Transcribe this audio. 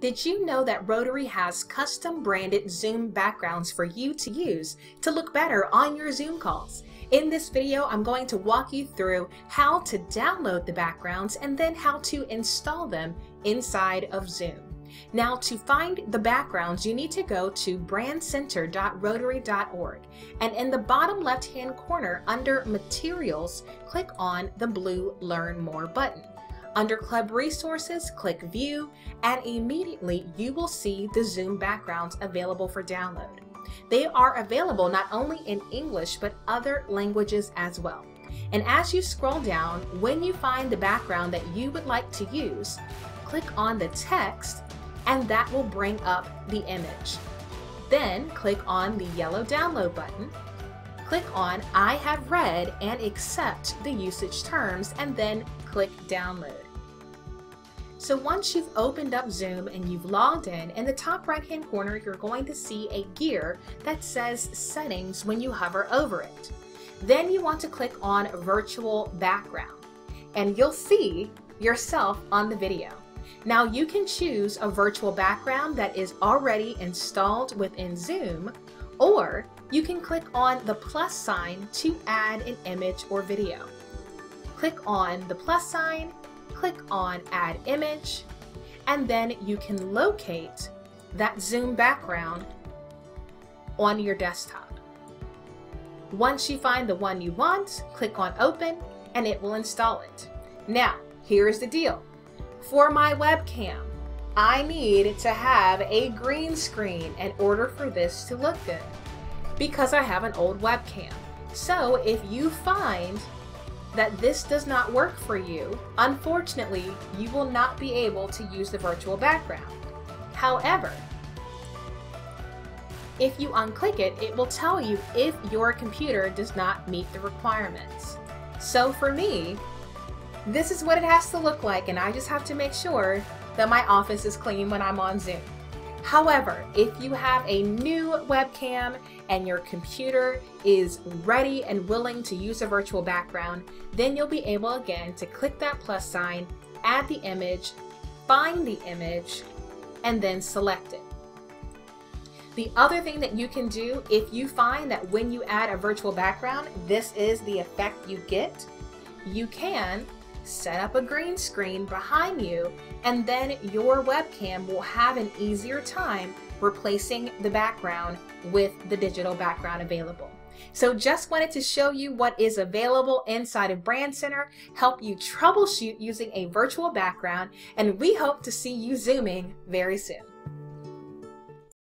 Did you know that Rotary has custom branded Zoom backgrounds for you to use to look better on your Zoom calls? In this video, I'm going to walk you through how to download the backgrounds and then how to install them inside of Zoom. Now to find the backgrounds, you need to go to brandcenter.rotary.org and in the bottom left hand corner under materials, click on the blue learn more button. Under Club Resources, click View, and immediately you will see the Zoom backgrounds available for download. They are available not only in English but other languages as well. And as you scroll down, when you find the background that you would like to use, click on the text and that will bring up the image. Then click on the yellow download button, click on I have read and accept the usage terms and then click download. So once you've opened up Zoom and you've logged in, in the top right hand corner you're going to see a gear that says settings when you hover over it. Then you want to click on virtual background and you'll see yourself on the video. Now you can choose a virtual background that is already installed within Zoom or you can click on the plus sign to add an image or video. Click on the plus sign click on Add Image, and then you can locate that Zoom background on your desktop. Once you find the one you want, click on Open, and it will install it. Now, here's the deal. For my webcam, I need to have a green screen in order for this to look good because I have an old webcam. So if you find that this does not work for you, unfortunately, you will not be able to use the virtual background. However, if you unclick it, it will tell you if your computer does not meet the requirements. So for me, this is what it has to look like and I just have to make sure that my office is clean when I'm on Zoom. However, if you have a new webcam and your computer is ready and willing to use a virtual background, then you'll be able again to click that plus sign, add the image, find the image, and then select it. The other thing that you can do if you find that when you add a virtual background, this is the effect you get, you can set up a green screen behind you, and then your webcam will have an easier time replacing the background with the digital background available. So just wanted to show you what is available inside of Brand Center, help you troubleshoot using a virtual background, and we hope to see you zooming very soon.